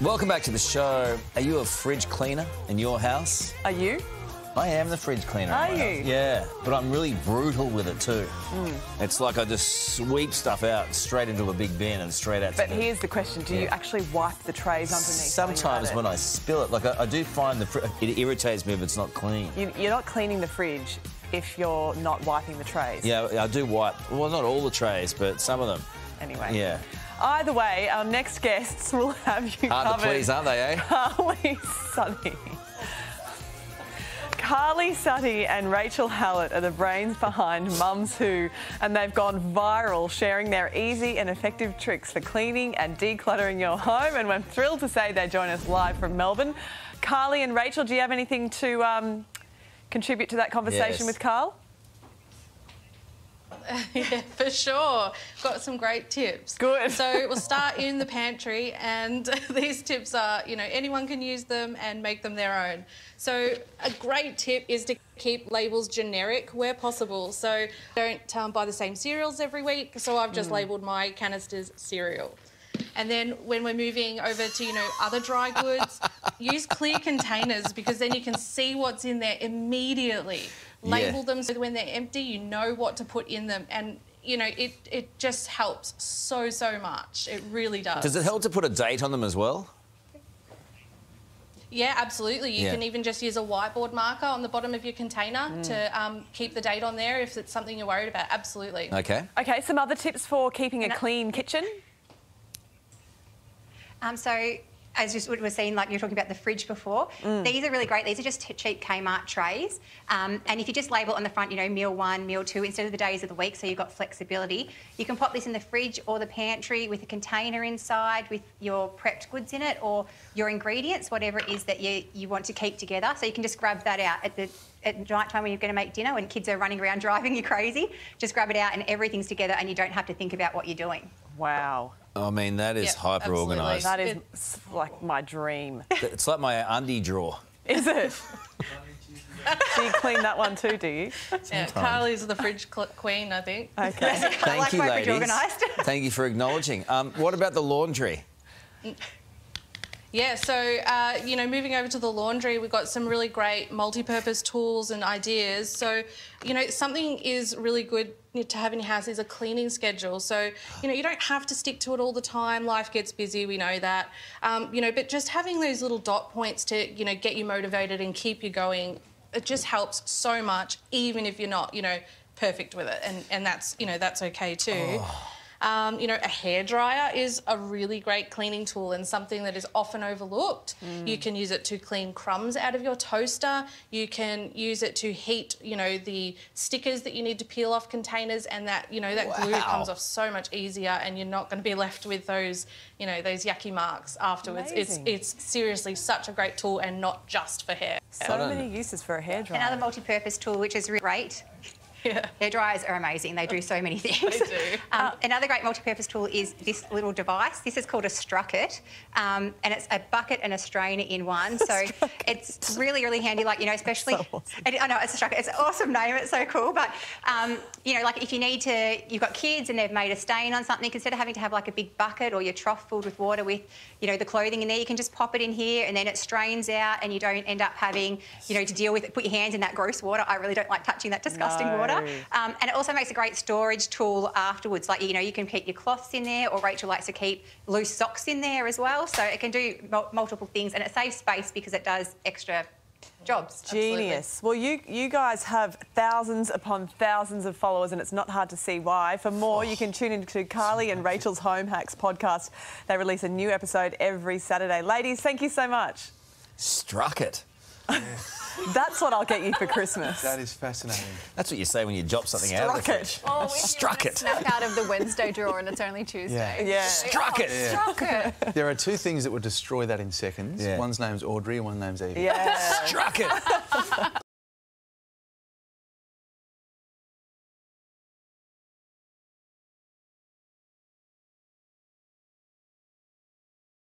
Welcome back to the show. Are you a fridge cleaner in your house? Are you? I am the fridge cleaner. Are you? house. Yeah, but I'm really brutal with it too. Hmm. It's like I just sweep stuff out straight into a big bin and straight out. But to the... here's the question: Do you actually wipe the trays underneath? Sometimes when? I spill it, like I, I do find the fr- it irritates me if it's not clean. You, you're not cleaning the fridge if you're not wiping the trays. Yeah, I do wipe. Well, not all the trays, but some of them. Anyway. Yeah. Either way, our next guests will have you Hard to covered. please, aren't they? Eh? Carly Sutty. Carly Sutty and Rachel Hallett are the brains behind Mums Who, and they've gone viral sharing their easy and effective tricks for cleaning and decluttering your home. And we're thrilled to say they join us live from Melbourne. Carly and Rachel, do you have anything to um, contribute to that conversation Yes. with Karl? yeah, for sure. Got some great tips. Good. So we'll start in the pantry, and these tips are, you know, anyone can use them and make them their own. So a great tip is to keep labels generic where possible. So don't um, buy the same cereals every week. So I've just labelled my canisters cereal. And then when we're moving over to, you know, other dry goods, use clear containers because then you can see what's in there immediately. Yeah. Label them so when they're empty, you know what to put in them. And, you know, it, it just helps so, so much. It really does. Does it help to put a date on them as well? Yeah, absolutely. You Yeah. can even just use a whiteboard marker on the bottom of your container Mm. to um, keep the date on there if it's something you're worried about. Absolutely. Okay. Okay, some other tips for keeping a clean kitchen? Um, so, as just what we're seeing, like you were talking about the fridge before, these are really great. These are just cheap Kmart trays. Um, and if you just label on the front, you know, meal one, meal two, instead of the days of the week, so you've got flexibility, you can pop this in the fridge or the pantry with a container inside with your prepped goods in it or your ingredients, whatever it is that you, you want to keep together. So you can just grab that out at the at night time when you're going to make dinner when kids are running around driving you crazy. Just grab it out and everything's together and you don't have to think about what you're doing. Wow. I mean, that is Yeah, hyper absolutely. organised. That is It- s- like my dream. It's like my undie drawer. Is it? do you clean that one too, do you? Yeah, Carly's the fridge cl- queen, I think. Okay. Thank like you, my fridge ladies. organised. Thank you for acknowledging. Um, what about the laundry? Yeah, so uh, you know, moving over to the laundry, we've got some really great multi-purpose tools and ideas. So, you know, something is really good to have in your house is a cleaning schedule. So, you know, you don't have to stick to it all the time. Life gets busy, we know that. Um, you know, but just having those little dot points to you know get you motivated and keep you going, it just helps so much, even if you're not you know perfect with it, and and that's you know that's okay too. Um, you know, a hairdryer is a really great cleaning tool and something that is often overlooked. You can use it to clean crumbs out of your toaster. You can use it to heat, you know, the stickers that you need to peel off containers, and that you know that glue comes off so much easier, and you're not going to be left with those, you know, those yucky marks afterwards. Amazing. It's it's seriously such a great tool, and not just for hair. So many uses for a hairdryer. Another multi-purpose tool, which is really great. Yeah. Hair dryers are amazing. They do so many things. They do. Um, another great multi-purpose tool is this little device. This is called a Strucket, um, and it's a bucket and a strainer in one. So it's really, really handy. Like you know, especially it- I know it's a Strucket. It's an awesome name. It's so cool. But um, you know, like if you need to, you've got kids and they've made a stain on something. Instead of having to have like a big bucket or your trough filled with water with you know the clothing in there, you can just pop it in here, and then it strains out, and you don't end up having you know to deal with it. Put your hands in that gross water. I really don't like touching that disgusting No. water. Um, and it also makes a great storage tool afterwards. Like, you know, you can keep your cloths in there, or Rachel likes to keep loose socks in there as well. So it can do multiple things and it saves space because it does extra jobs. Genius. Well, you you guys have thousands upon thousands of followers, and it's not hard to see why. For more, you can tune into Carly and Rachel's Home Hacks podcast. They release a new episode every Saturday. Ladies, thank you so much. Struck it. That's what I'll get you for Christmas. That is fascinating. That's what you say when you drop something out of the Struck fridge. it. Oh, Struck it. Snap out of the Wednesday drawer and it's only Tuesday. Yeah. yeah. Struck oh, it. Struck it. There are two things that would destroy that in seconds. Yeah. One's name's Audrey and one name's Evie. Yeah. Struck it.